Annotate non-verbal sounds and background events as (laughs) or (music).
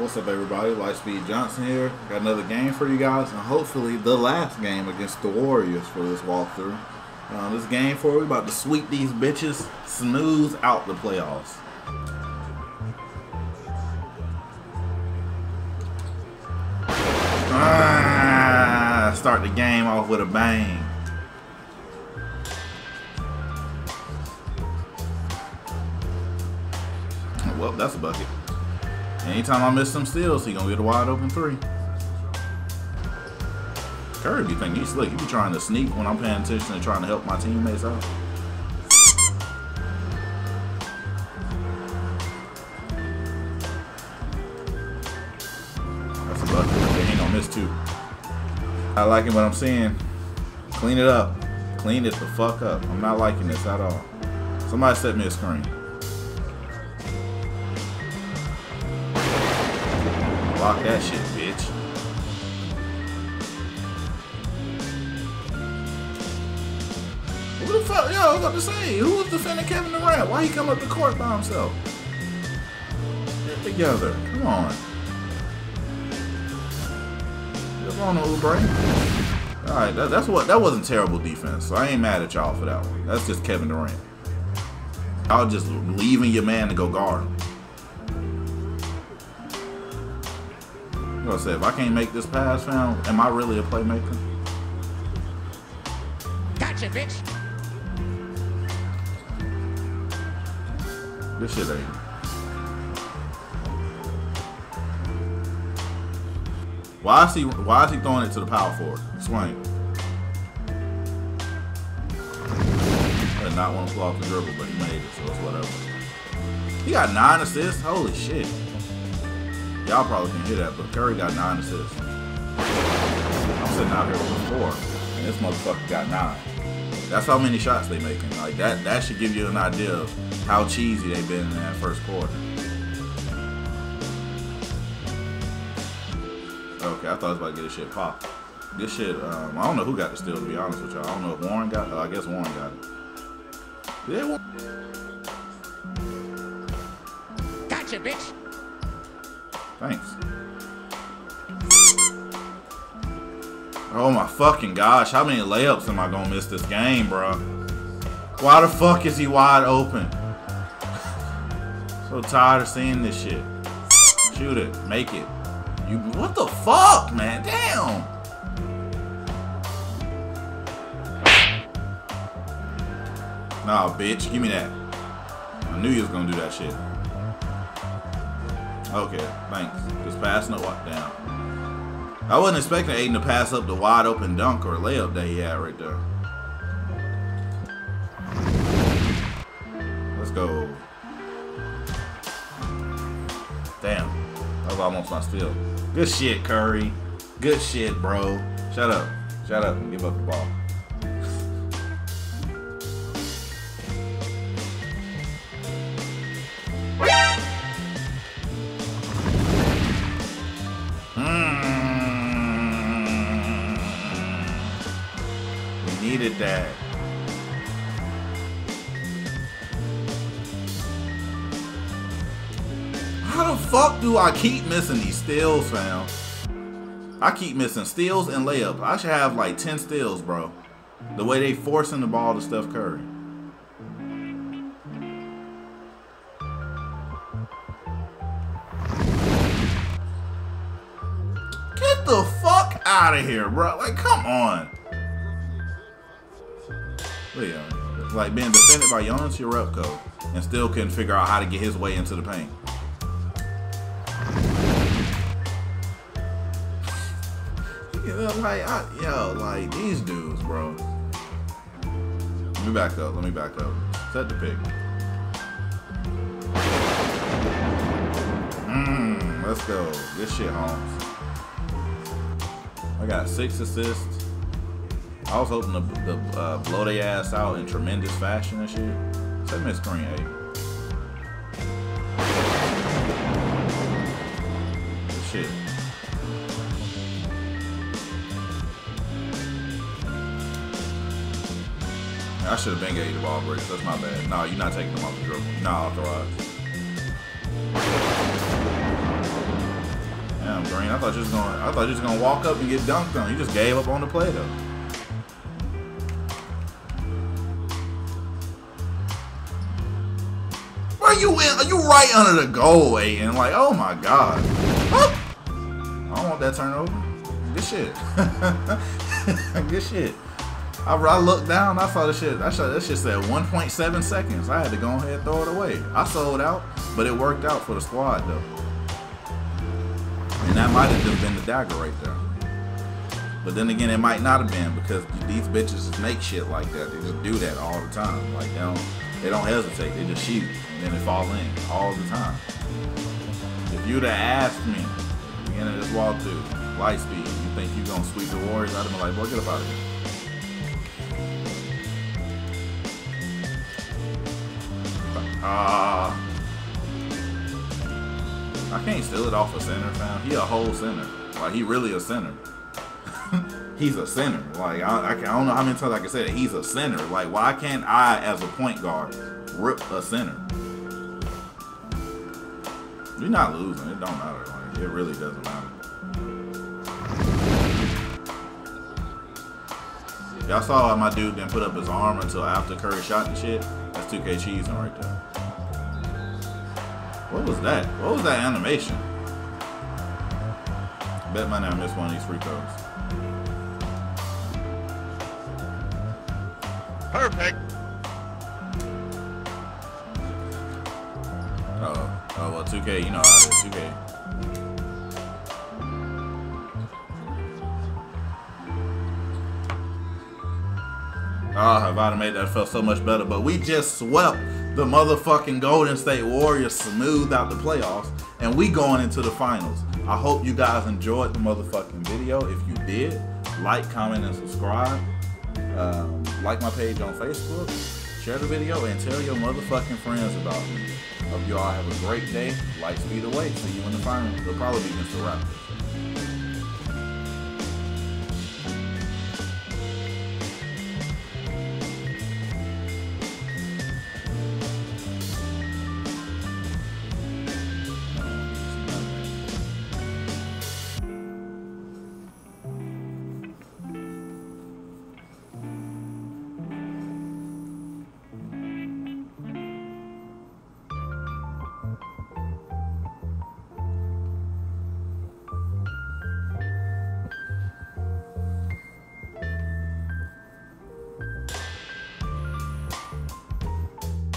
What's up, everybody? Lightspeed Johnson here. Got another game for you guys, and hopefully the last game against the Warriors for this walkthrough. Uh, this game for we about to sweep these bitches, smooth out the playoffs. Ah, start the game off with a bang. Well, that's a bucket. Anytime I miss some steals, he gonna get a wide open three. Curry be thinking he's slick. He be trying to sneak when I'm paying attention and trying to help my teammates out. That's a bucket. He ain't gonna miss two. I liking what I'm seeing. Clean it up. Clean it the fuck up. I'm not liking this at all. Somebody set me a screen. Block that shit, bitch. Who the fuck? Yo, I was about to say, who was defending Kevin Durant? Why he come up the court by himself? Get together. Come on. What's on, Oubre? Alright, that, that's what that wasn't terrible defense, so I ain't mad at y'all for that one. That's just Kevin Durant. Y'all just leaving your man to go guard him. I'm if I can't make this pass, fam, am I really a playmaker? Gotcha, bitch. This shit ain't. Why is he why is he throwing it to the power forward? Swing. I did not want to pull off the dribble, but he made it, so it's whatever. He got nine assists? Holy shit. Y'all probably can hear that, but Curry got nine assists. I'm sitting out here with four, and this motherfucker got nine. That's how many shots they making. Like that that should give you an idea of how cheesy they've been in that first quarter. Okay, I thought I was about to get this shit popped. This shit, um, I don't know who got the steal to be honest with y'all. I don't know if Warren got it. Uh, I guess Warren got it. Yeah, Warren. Gotcha, bitch. Thanks. Oh my fucking gosh, how many layups am I gonna miss this game, bro? Why the fuck is he wide open? so tired of seeing this shit. Shoot it, make it. You what the fuck, man? Damn. Nah, bitch, give me that. I knew you was gonna do that shit. Okay, thanks. Just passing it what down. I wasn't expecting Ayton to pass up the wide open dunk or layup that he had right there. Let's go. Damn. That was almost my steal. Good shit, Curry. Good shit, bro. Shut up. Shut up and give up the ball. Needed that. How the fuck do I keep missing these steals, fam? I keep missing steals and layups. I should have like 10 steals, bro. The way they forcing the ball to Steph Curry. Get the fuck out of here, bro. Like, come on. Him. Like being defended by Jonas Jerebko and still couldn't figure out how to get his way into the paint. You know, like, I, yo, like, these dudes, bro. Let me back up. Let me back up. Set the pick. Mmm, let's go. This shit, Holmes. I got six assists. I was hoping to, to uh, blow their ass out in tremendous fashion and shit. Set me a screen. Good shit. I should have been you the ball breaks. That's my bad. No, you're not taking them off the dribble. Off the rise. Green. I thought you was gonna. I thought you was gonna walk up and get dunked on. You just gave up on the play though. Where you in? Are you right under the goal, and like, oh my god. I don't want that turnover. Good shit. (laughs) Good shit. I, I looked down, I saw the shit. I saw that shit said 1.7 seconds. I had to go ahead and throw it away. I sold out, but it worked out for the squad though. And that might have just been the dagger right there. But then again, it might not have been because these bitches make shit like that. They just do that all the time. Like they don't, they don't hesitate. They just shoot, and then they fall in all the time. If you'd have asked me beginning of this walkthrough, light speed, you think you're gonna sweep the Warriors? I'd have been like, boy, get up out of here. Ah. Uh, I can't steal it off a center, fam. He a whole center. Like, he really a center. (laughs) he's a center. Like, I, I, don't know how many times I can say that. He's a center. Like, why can't I, as a point guard, rip a center? You're not losing. It don't matter. Like, it really doesn't matter. Y'all saw my dude didn't put up his arm until after Curry shot and shit. That's 2K cheesing right there. What was that? What was that animation? Bet money I missed one of these free throws. Perfect. Oh. Oh well 2K, you know how it is. 2K. Ah, if I'd have made that felt so much better, but we just swept the motherfucking Golden State Warriors smooth out the playoffs, and we going into the finals. I hope you guys enjoyed the motherfucking video. If you did, like, comment, and subscribe. Um, like my page on Facebook. Share the video and tell your motherfucking friends about me. Hope you all have a great day. Light speed away. See you in the finals. It'll probably be Mr. the Raptors.